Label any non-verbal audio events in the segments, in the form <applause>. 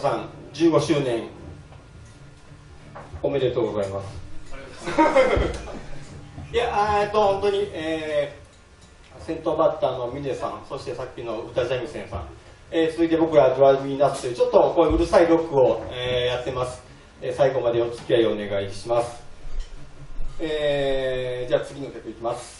トさん15周年おめでとうございます。<laughs> いやえっと本当に、えー、先頭バッターの峰さんそしてさっきの歌三味線さん、えー、続いて僕らドラミーナッツというちょっとこういううるさいロックを、えー、やってます、えー、最後までお付き合いをお願いします。えー、じゃあ次の曲いきます「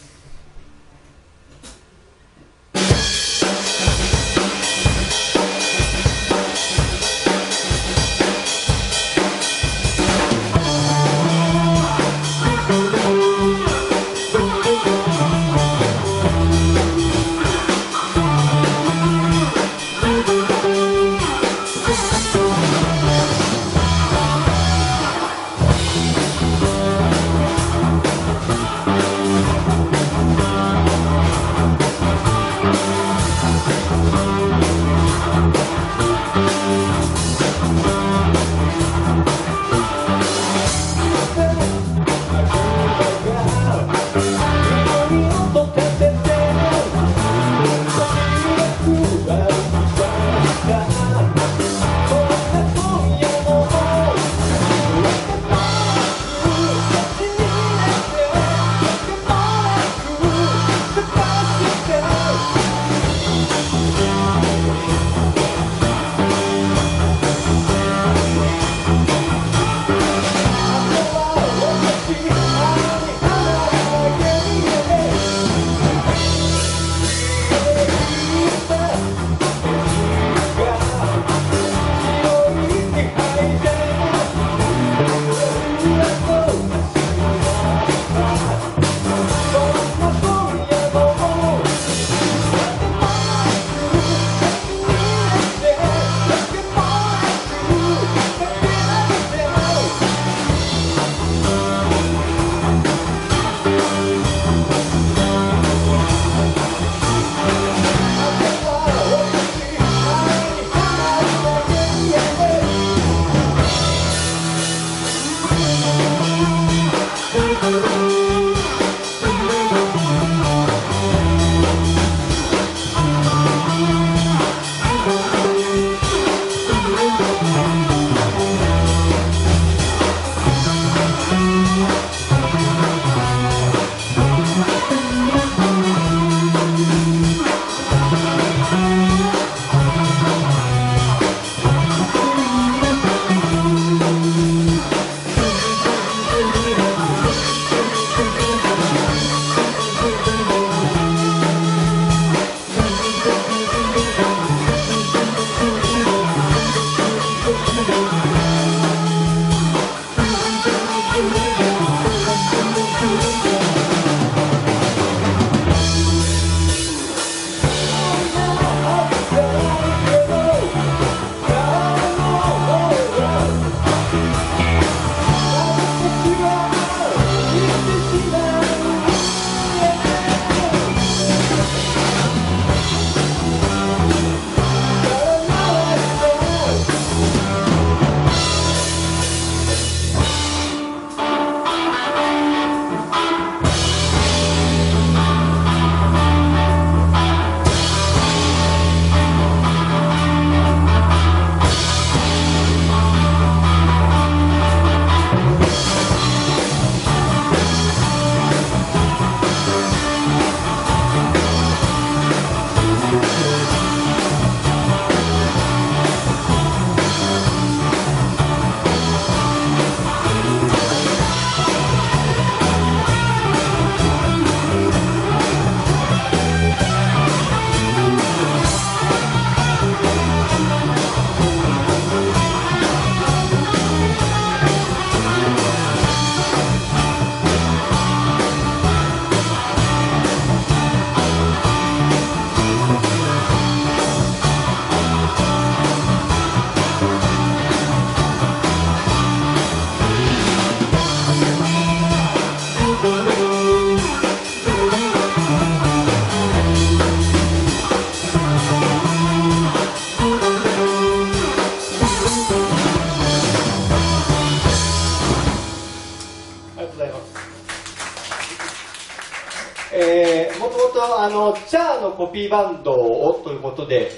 のチャーのコピーバンドをということで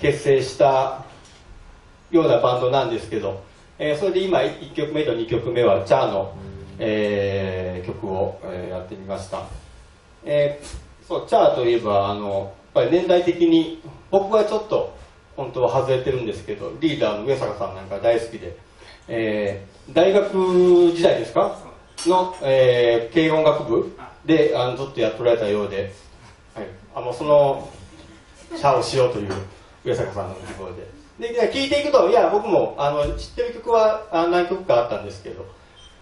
結成したようなバンドなんですけど、えー、それで今1曲目と2曲目はチャーの、えー、曲を、えー、やってみました、えー、そうチャーといえばあのやっぱり年代的に僕はちょっと本当は外れてるんですけどリーダーの上坂さんなんか大好きで、えー、大学時代ですか？の、えー、軽音楽部であのずっとやっておられたようで、はい、あのそのシャアをしようという上坂さんの希望で。で聞いていくといや僕もあの知ってる曲は何曲かあったんですけど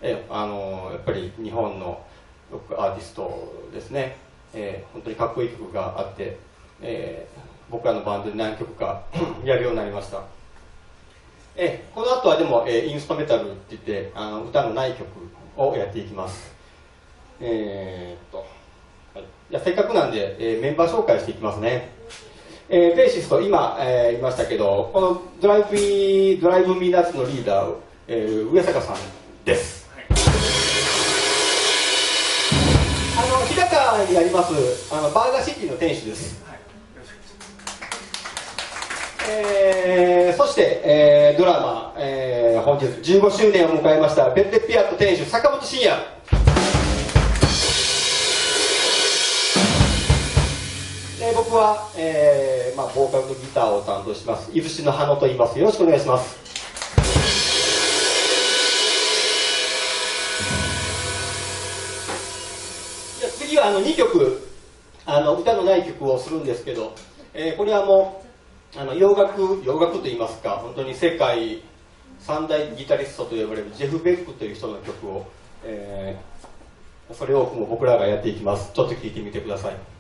えあのやっぱり日本のロックアーティストですね、えー、本当にかっこいい曲があって、えー、僕らのバンドで何曲か <clears throat> やるようになりました。えこの後はでも、えー、インストメタルって言ってあの歌のない曲をやっていきます。えー、っと、じゃせっかくなんで、えー、メンバー紹介していきますね。えー、ベーシスト、今、えー、言いましたけど、このドライブミー、ドライブミーナッツのリーダー、えー、上坂さんです。はい、あの、日高にあります、あの、バーガーシティの店主です。はいえー、そして、えー、ドラマ、えー、本日15周年を迎えましたベッテピアット店主坂本真也僕は、えーまあ、ボーカルとギターを担当します。いぶしの羽野と言います。よろしくお願いします。じゃ次はあの2曲あの歌のない曲をするんですけど、えー、これはもうあの洋楽洋楽といいますか本当に世界三大ギタリストと呼ばれるジェフ・ベックという人の曲を、えー、それを僕らがやっていきます。ちょっと聴いてみてください。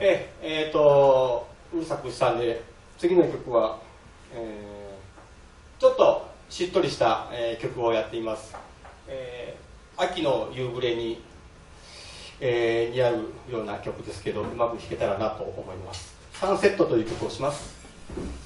え。えーえーと、うるさくしたんで、次の曲は、えーちょっとしっとりした、えー曲をやっています。えー秋の夕暮れに、えー似合うような曲ですけど、うまく弾けたらなと思います。サンセットという曲をします。「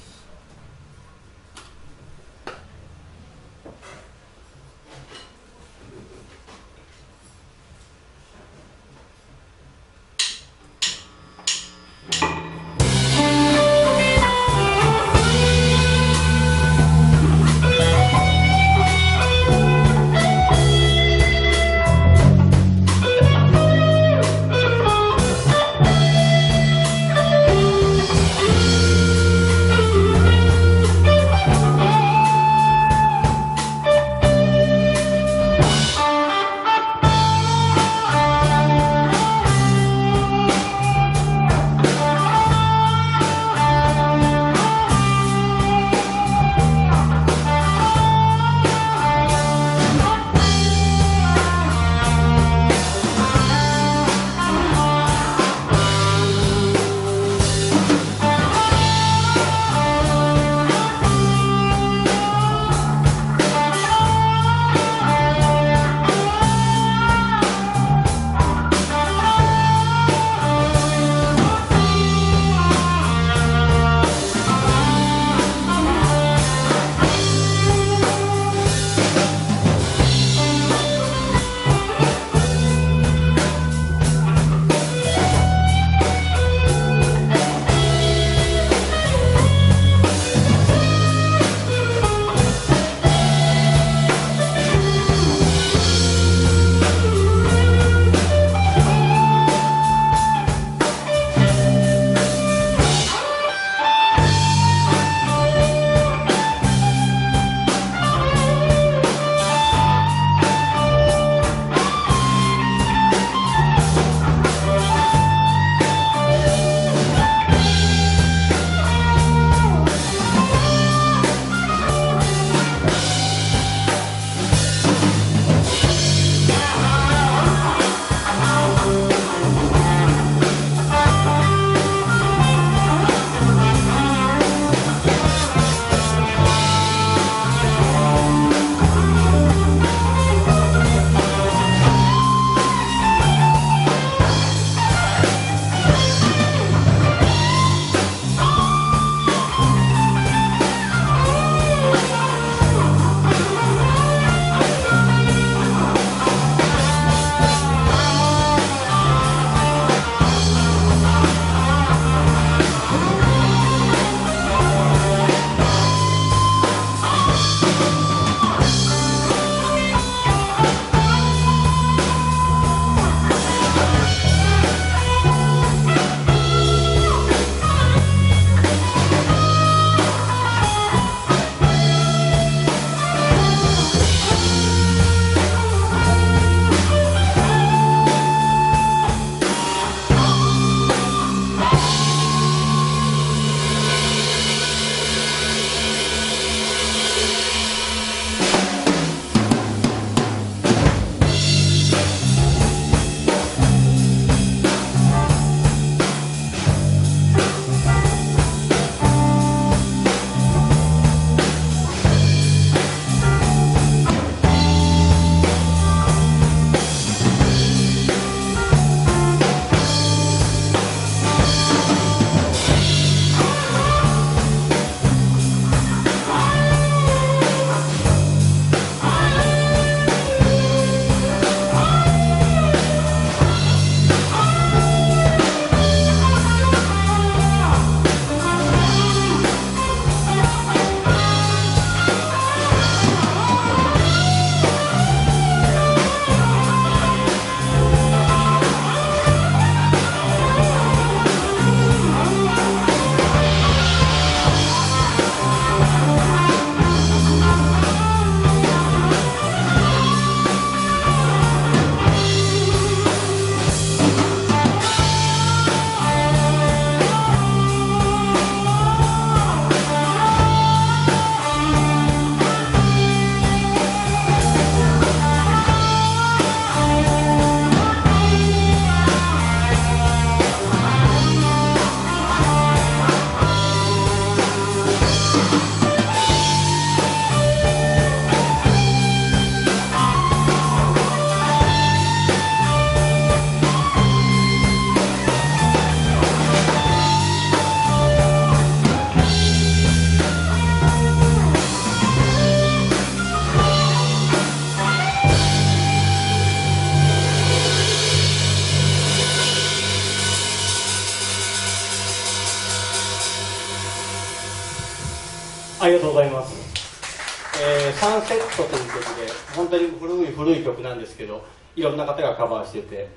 古い曲なんですけどいろんな方がカバーしてて、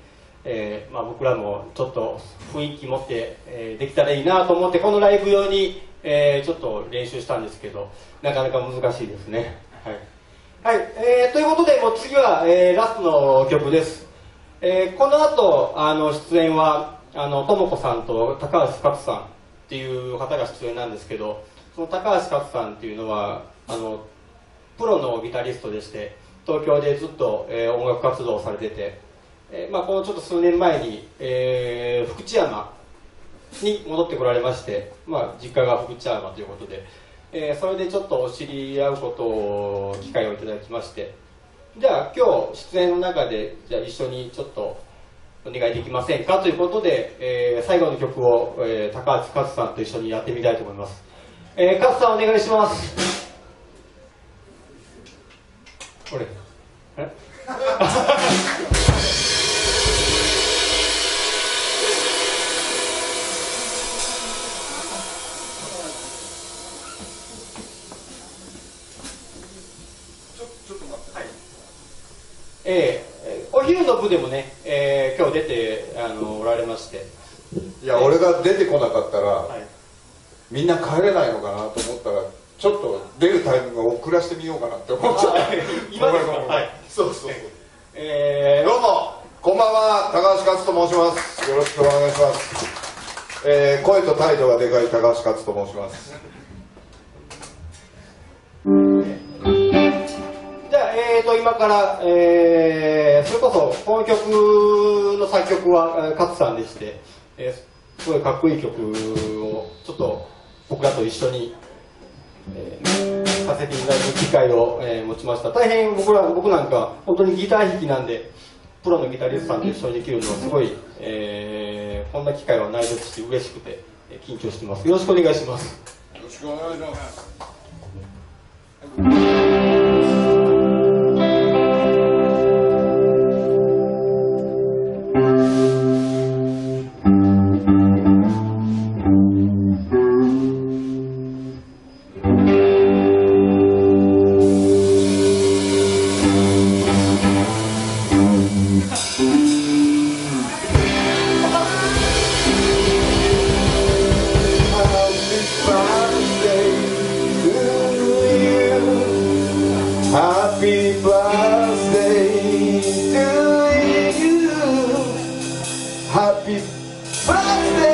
えーまあ、僕らもちょっと雰囲気持って、えー、できたらいいなと思ってこのライブ用に、えー、ちょっと練習したんですけどなかなか難しいですね。はい、はいえー、ということでもう次は、えー、ラストの曲です、えー、この後あの出演はあのとも子さんと高橋克さんっていう方が出演なんですけどその高橋克さんっていうのはあのプロのギタリストでして東京でずっと、えー、音楽活動をされてて、えーまあ、このちょっと数年前に、えー、福知山に戻ってこられまして、まあ、実家が福知山ということで、えー、それでちょっと知り合うことを機会をいただきましてじゃあ今日出演の中でじゃあ一緒にちょっとお願いできませんかということで、えー、最後の曲を、えー、高橋勝さんと一緒にやってみたいと思います、えー、勝さんお願いします。これええー、お昼の部でもね、えー、今日出てあのおられまして。いや、俺が出てこなかったら、はい、みんな帰れないのかなと思ったらちょっと出るタイミングを遅らせてみようかなって思っちゃっ今ですか？はい。そうそうそう。えー、どうもこんばんは高橋勝と申します。よろしくお願いします。えー、声と態度がでかい高橋勝と申します。じゃあ、えーと、今から、えー、それこそこの曲の作曲は勝さんでして、えー、すごいかっこいい曲をちょっと僕らと一緒にえ、させていただく機会を、えー、持ちました。大変僕ら僕なんか本当にギター弾きなんでプロのギタリストさんと一緒にできるのはすごい、えー、こんな機会はないですし嬉しくて、緊張してます。よろしくお願いします。よろしくお願いします。Happy Birthday!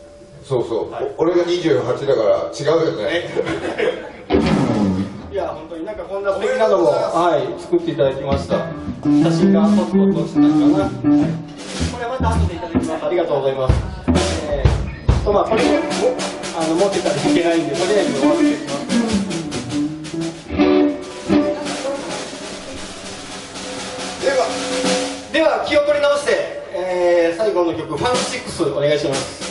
そうそう、はい、俺が28だから違うよね。<laughs> いや本当になんかこんな素敵なのもはい作っていただきました。写真がポツポツしたかな、はい、これまた後でいただきます。ありがとうございます。えー、とまあこれもあの持ってたらいけないんでとりあえず終わっていきます。では気を取り直して、えー、最後の曲「ファン6」お願いします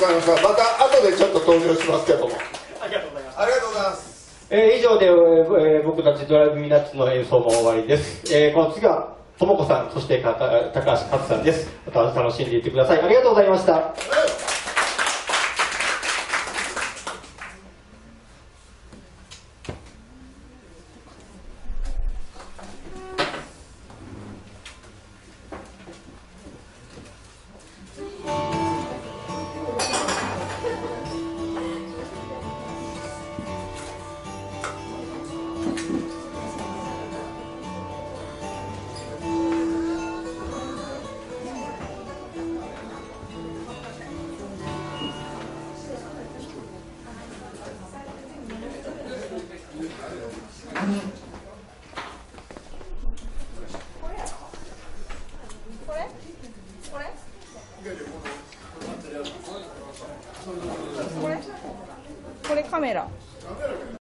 ございましたまた後でちょっと登場しますけどもありがとうございます。ありがとうございますえー以上で、えー僕たちドライブミナッツの演奏も終わりです。えーこの次は、ともこさん、そして高橋勝さんです。また楽しんでいってください。ありがとうございました。